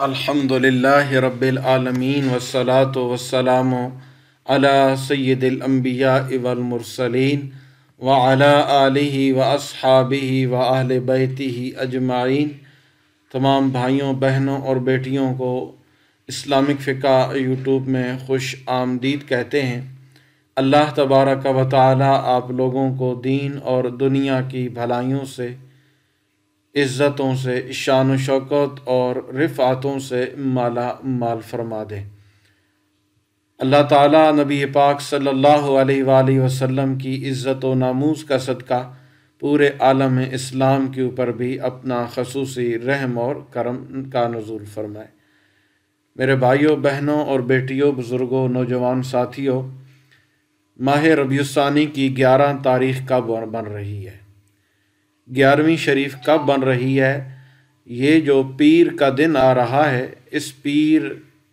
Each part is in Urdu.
الحمد للہ رب العالمین وسلاۃ وسلام علی سید الانبیاء والمرسلین وعلى آلہ و اصحابہ و اہل بیتہ اجمعین۔ تمام بھائیوں، بہنوں اور بیٹیوں کو اسلامک فقہ یوٹیوب میں خوش آمدید کہتے ہیں۔ اللہ تبارک و تعالی آپ لوگوں کو دین اور دنیا کی بھلائیوں سے عزتوں سے، شان و شوکت اور رفعتوں سے مالا مال فرما دے۔ اللہ تعالیٰ نبی پاک صلی اللہ علیہ وآلہ وسلم کی عزت و ناموز کا صدقہ پورے عالم اسلام کے اوپر بھی اپنا خصوصی رحم اور کرم کا نزول فرمائے۔ میرے بھائیوں بہنوں اور بیٹیوں، بزرگوں، نوجوان ساتھیوں، ماہ ربیع الثانی کی گیارہ تاریخ کا بن رہی ہے۔ گیارہویں شریف کب بن رہی ہے؟ یہ جو پیر کا دن آ رہا ہے، اس پیر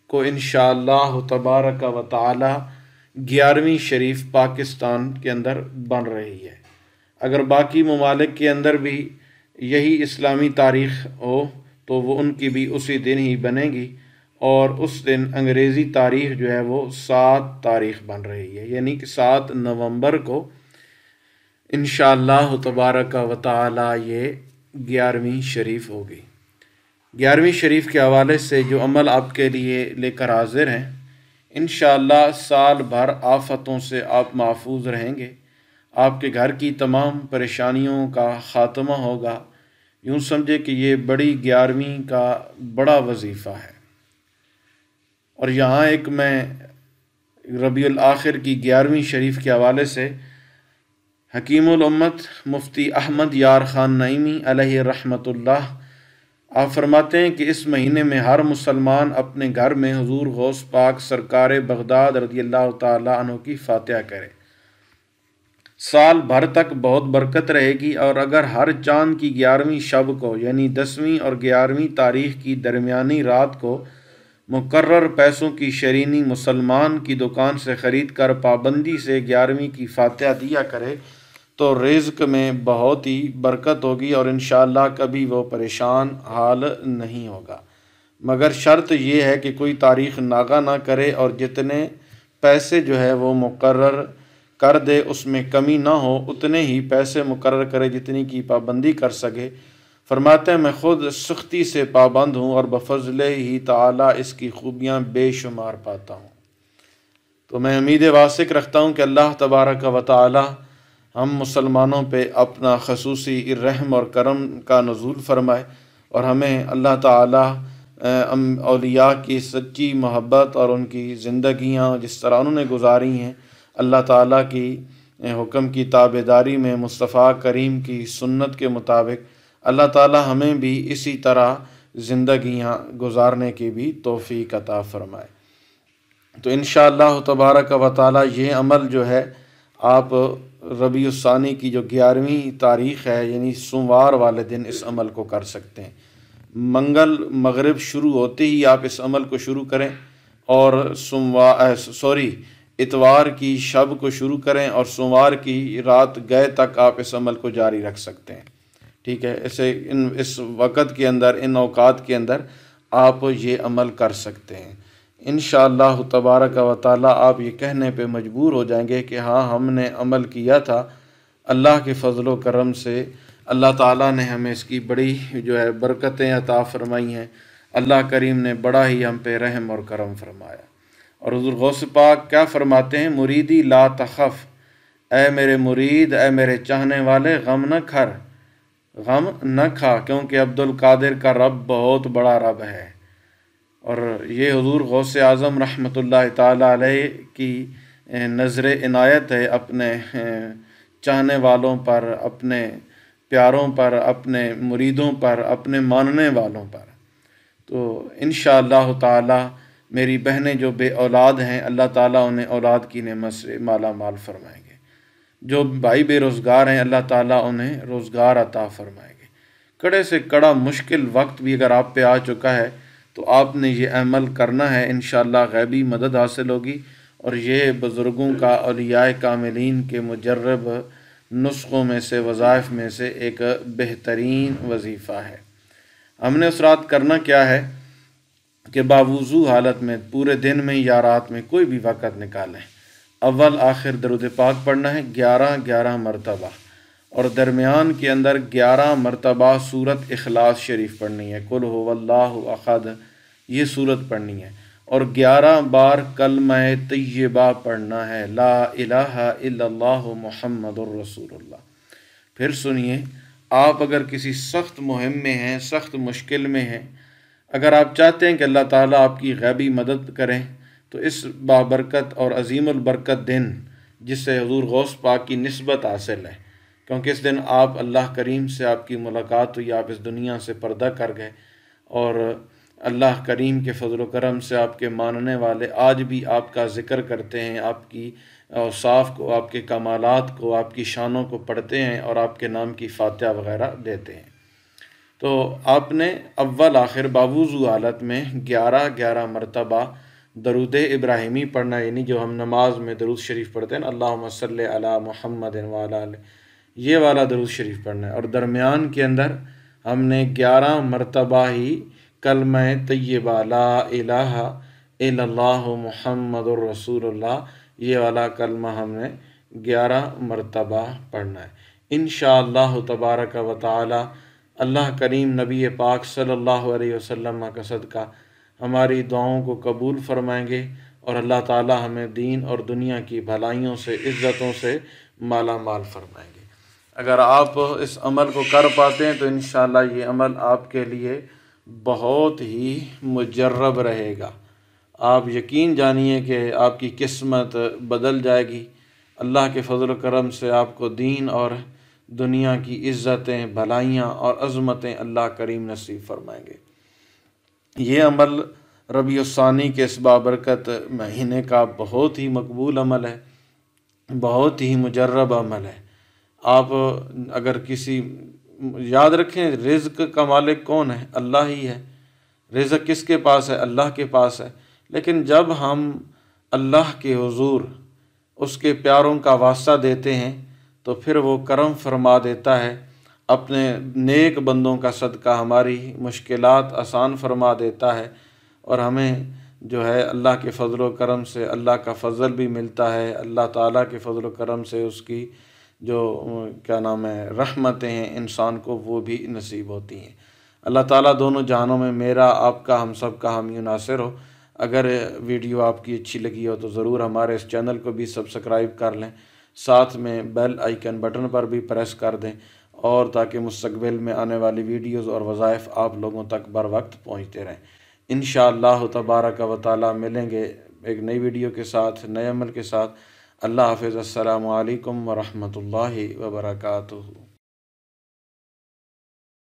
کو انشاءاللہ اللہ تبارک و تعالی گیارہویں شریف پاکستان کے اندر بن رہی ہے۔ اگر باقی ممالک کے اندر بھی یہی اسلامی تاریخ ہو، تو وہ ان کی بھی اسی دن ہی بنے گی اور اس دن انگریزی تاریخ جو ہے وہ سات تاریخ بن رہی ہے۔ یعنی کہ سات نومبر کو انشاءاللہ اللہ تبارک و تعالی یہ گیارہویں شریف ہوگی۔ گیارہویں شریف کے حوالے سے جو عمل آپ کے لیے لے کر حاضر ہیں، انشاءاللہ اللہ سال بھر آفتوں سے آپ محفوظ رہیں گے۔ آپ کے گھر کی تمام پریشانیوں کا خاتمہ ہوگا۔ یوں سمجھے کہ یہ بڑی گیارہویں کا بڑا وظیفہ ہے۔ اور یہاں ایک میں ربیع الآخر کی گیارہویں شریف کے حوالے سے حکیم الامت مفتی احمد یار خان نعیمی علیہ رحمۃ اللہ۔ آپ فرماتے ہیں کہ اس مہینے میں ہر مسلمان اپنے گھر میں حضور غوث پاک سرکار بغداد رضی اللہ تعالیٰ عنہ کی فاتحہ کرے۔ سال بھر تک بہت برکت رہے گی اور اگر ہر چاند کی گیارہویں شب کو یعنی دسویں اور گیارہویں تاریخ کی درمیانی رات کو مقرر پیسوں کی شرینی مسلمان کی دکان سے خرید کر پابندی سے گیارہویں کی فاتحہ دیا کرے تو رزق میں بہت ہی برکت ہوگی اور انشاءاللہ کبھی وہ پریشان حال نہیں ہوگا۔ مگر شرط یہ ہے کہ کوئی تاریخ ناغہ نہ کرے اور جتنے پیسے جو ہے وہ مقرر کر دے، اس میں کمی نہ ہو، اتنے ہی پیسے مقرر کرے جتنی کی پابندی کر سکے۔ فرماتے ہیں، میں خود سختی سے پابند ہوں اور بفضل ہی تعالی اس کی خوبیاں بے شمار پاتا ہوں۔ تو میں امید واسق رکھتا ہوں کہ اللہ تبارک و تعالی ہم مسلمانوں پہ اپنا خصوصی رحم اور کرم کا نزول فرمائے اور ہمیں اللہ تعالیٰ اولیاء کی سچی محبت اور ان کی زندگیاں جس طرح انہوں نے گزاری ہیں، اللہ تعالیٰ کی حکم کی تابے داری میں مصطفیٰ کریم کی سنت کے مطابق اللہ تعالیٰ ہمیں بھی اسی طرح زندگیاں گزارنے کی بھی توفیق عطا فرمائے۔ تو انشاءاللہ اللہ تبارک و تعالیٰ یہ عمل جو ہے، آپ ربیع الثانی کی جو گیارہویں تاریخ ہے یعنی سوموار والے دن اس عمل کو کر سکتے ہیں۔ منگل مغرب شروع ہوتے ہی آپ اس عمل کو شروع کریں اور سوموار سوری، اتوار کی شب کو شروع کریں اور سوموار کی رات گئے تک آپ اس عمل کو جاری رکھ سکتے ہیں۔ ٹھیک ہے، اسے ان، اس وقت کے اندر، ان اوقات کے اندر آپ یہ عمل کر سکتے ہیں۔ انشاءاللہ اللہ تبارک و تعالیٰ آپ یہ کہنے پہ مجبور ہو جائیں گے کہ ہاں ہم نے عمل کیا تھا۔ اللہ کے فضل و کرم سے اللہ تعالیٰ نے ہمیں اس کی بڑی جو ہے برکتیں عطا فرمائی ہیں۔ اللہ کریم نے بڑا ہی ہم پہ رحم اور کرم فرمایا۔ اور حضور غوث پاک کیا فرماتے ہیں؟ مریدی، لا تخف۔ اے میرے مرید، اے میرے چاہنے والے، غم نہ کھر۔ غم نہ کھا، کیونکہ عبد القادر کا رب بہت بڑا رب ہے۔ اور یہ حضور غوث اعظم رحمۃ اللہ تعالیٰ علیہ کی نظر عنایت ہے اپنے چاہنے والوں پر، اپنے پیاروں پر، اپنے مریدوں پر، اپنے ماننے والوں پر۔ تو انشاءاللہ اللہ تعالیٰ میری بہنیں جو بے اولاد ہیں، اللہ تعالیٰ انہیں اولاد کی نعمت سے مالا مال فرمائیں گے۔ جو بھائی بے روزگار ہیں، اللہ تعالیٰ انہیں روزگار عطا فرمائیں گے۔ کڑے سے کڑا مشکل وقت بھی اگر آپ پہ آ چکا ہے تو آپ نے یہ عمل کرنا ہے، انشاءاللہ غیبی مدد حاصل ہوگی۔ اور یہ بزرگوں کا، اولیاء کاملین کے مجرب نسخوں میں سے، وظائف میں سے ایک بہترین وظیفہ ہے۔ ہم نے اس رات کرنا کیا ہے کہ باوضو حالت میں، پورے دن میں یا رات میں کوئی بھی وقت نکالیں۔ اول آخر درود پاک پڑھنا ہے، گیارہ گیارہ مرتبہ۔ اور درمیان کے اندر گیارہ مرتبہ صورت اخلاص شریف پڑھنی ہے۔ کل ہو اللہ اخد یہ صورت پڑھنی ہے۔ اور گیارہ بار کلمہ طیبہ پڑھنا ہے۔ لا الہ الا اللہ محمد الرسول اللہ۔ پھر سنیے، آپ اگر کسی سخت مہم میں ہیں، سخت مشکل میں ہیں، اگر آپ چاہتے ہیں کہ اللہ تعالیٰ آپ کی غیبی مدد کریں، تو اس بابرکت اور عظیم البرکت دن، جس سے حضور غوث پاک کی نسبت حاصل ہے۔ کیونکہ اس دن آپ اللہ کریم سے آپ کی ملاقات ہوئی، آپ اس دنیا سے پردہ کر گئے اور اللہ کریم کے فضل و کرم سے آپ کے ماننے والے آج بھی آپ کا ذکر کرتے ہیں، آپ کی اوصاف کو، آپ کے کمالات کو، آپ کی شانوں کو پڑھتے ہیں اور آپ کے نام کی فاتحہ وغیرہ دیتے ہیں۔ تو آپ نے اول آخر باوضو حالت میں گیارہ گیارہ مرتبہ درود ابراہیمی پڑھنا یعنی جو ہم نماز میں درود شریف پڑھتے ہیں اللہ صلی علی محمد والا یہ والا درود شریف پڑھنا ہے۔ اور درمیان کے اندر ہم نے گیارہ مرتبہ ہی کلمہ طیبہ، لا الہ الا اللہ محمد الرسول اللہ، یہ والا کلمہ ہم نے گیارہ مرتبہ پڑھنا ہے۔ انشاءاللہ تبارک و تعالی اللہ کریم نبی پاک صلی اللہ علیہ وسلم کا صدقہ ہماری دعاؤں کو قبول فرمائیں گے اور اللہ تعالی ہمیں دین اور دنیا کی بھلائیوں سے، عزتوں سے مالا مال فرمائیں گے۔ اگر آپ اس عمل کو کر پاتے ہیں تو انشاءاللہ یہ عمل آپ کے لیے بہت ہی مجرب رہے گا۔ آپ یقین جانیے کہ آپ کی قسمت بدل جائے گی۔ اللہ کے فضل و کرم سے آپ کو دین اور دنیا کی عزتیں، بھلائیاں اور عظمتیں اللہ کریم نصیب فرمائیں گے۔ یہ عمل ربیع الثانی کے اس بابرکت مہینے کا بہت ہی مقبول عمل ہے، بہت ہی مجرب عمل ہے۔ آپ اگر کسی یاد رکھیں رزق کا مالک کون ہے؟ اللہ ہی ہے۔ رزق کس کے پاس ہے؟ اللہ کے پاس ہے۔ لیکن جب ہم اللہ کے حضور، اس کے پیاروں کا واسطہ دیتے ہیں، تو پھر وہ کرم فرما دیتا ہے۔ اپنے نیک بندوں کا صدقہ ہماری مشکلات آسان فرما دیتا ہے۔ اور ہمیں جو ہے اللہ کے فضل و کرم سے، اللہ کا فضل بھی ملتا ہے۔ اللہ تعالیٰ کے فضل و کرم سے اس کی جو کیا نام ہے، رحمتیں ہیں انسان کو، وہ بھی نصیب ہوتی ہیں۔ اللہ تعالیٰ دونوں جہانوں میں میرا، آپ کا، ہم سب کا، ہم ناصر ہو۔ اگر ویڈیو آپ کی اچھی لگی ہو تو ضرور ہمارے اس چینل کو بھی سبسکرائب کر لیں۔ ساتھ میں بیل آئیکن بٹن پر بھی پریس کر دیں۔ اور تاکہ مستقبل میں آنے والی ویڈیوز اور وظائف آپ لوگوں تک بر وقت پہنچتے رہیں۔ انشاءاللہ اللہ تبارک و تعالیٰ ملیں گے ایک نئی ویڈیو کے ساتھ، نئے عمل کے ساتھ۔ اللہ حافظ السلام علیکم ورحمۃ اللہ وبرکاتہ۔